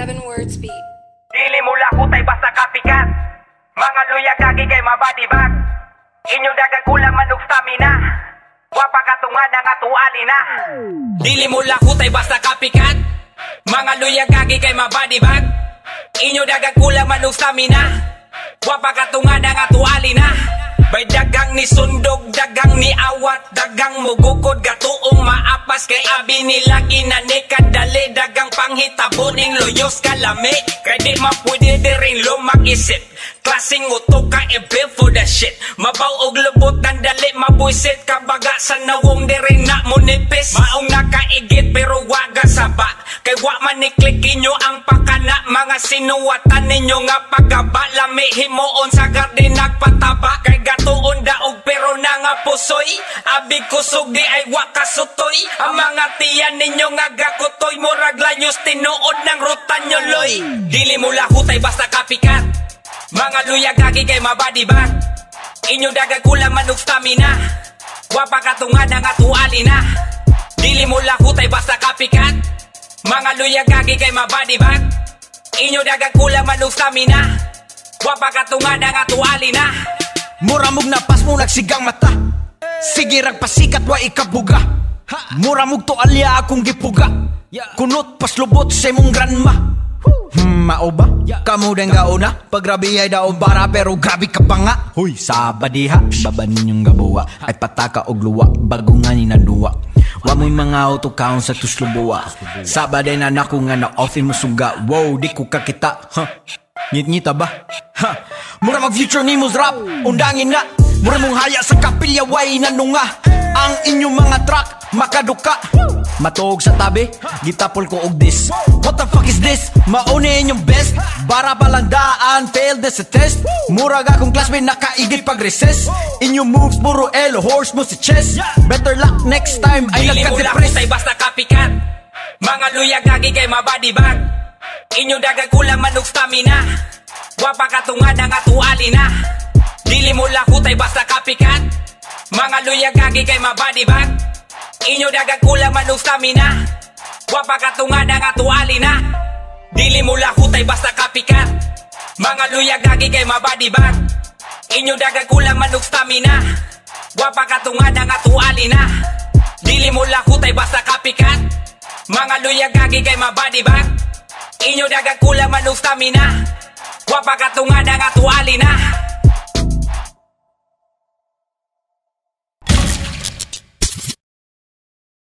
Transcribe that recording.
Seven words beat. Dili mula kutay basta kapikat Mga luya kagi kay mabadi bag. Inyo dagang kulang manug stamina. Wapa katungan ang atuali na. Dili mula kutay basta kapikat Mga luya kagi kay mabadi bag. Inyo dagang kulang manug stamina. Wapa katungan ang atuali na. Bay dagang ni sundog, dagang ni awat Dagang mugukod, gatuong maapas Kay abi nila ginanikad Dali dagang panghitaboning loyos kalami. Kay di mapwede di rin lumakisip Klaseng utok ka e-build for that shit. Mabaw og lubot ng dali mabuisit Kabaga sa nawong di rin na munipis Maong nakaigit pero waga saba Kay wa man ni-click inyo ang pakana. Mga sinuwatan ninyo nga pagaba. Lami himuon sa garden nagpataba na nga pusoy Abi kusog di ay wa kasutoy Ang mga tiyan ninyo nga gakutoy Murag layos tinuod ng ruta nyo loy. Dili mo lahutay basta kapikat. Mga luya gagi kay mabadi bag Inyo dagang kulang manug stamina. Wapa katungan ang atuali na. Dili mo lahutay basta kapikat. Mga luya gagi kay mabadi bag Inyo dagang kulang manug stamina. Wapa katungan ang atuali na Muramog na pas mo nagsigang mata. Sige rag pasikat wa ikabuga. Muramog to alya akong gipuga. Kunot pas lubot sa imong granma Hmm, mao ba? Kamu din gauna. Pagrabi ay daon bara pero grabe ka pa nga Huy, sabadiha Baba ninyong gabuwa. Ay pataka og luwa Bago nga ni naduwa Wa mo'y mga auto kaon sa tuslubuwa. Sabade na nako nga na offin mo suga. Wow, di ko kakita. Huh. Ngit-ngita ba? Ha! Mura mag future ni rap Undangin na Mura mong haya sa kapilya Way nanunga? Ang inyong mga track Makaduka. Matuog sa tabi Gitapol ko og this. What the fuck is this? Mauni inyong best. Bara palang daan Failed this a test Murag akong classmate Nakaigit pag recess. Inyong moves Puro elo Horse mo si chess. Better luck next time Ay Dili mo nagka-depress. basta kapikat Mga luya gagi kay mabadi bag. Inyo dagang kulang manug stamina Wapa katungan ang atuali na Dili mo lahutay basta kapikat Mga luya gagi kay mabadi bag. Inyo dagang kulang manug stamina. Wapa katungan ang atuali na. Dili mo lahutay basta kapikat Mga luya gagi kay mabadi bag. Inyo dagang kulang manug stamina. Wapa katungan ang atuali na. Dili mo lahutay basta kapikat Mga luya gagi kay mabadi bag. Inyo dagang kulang manug stamina Wapa katungan ang atuali na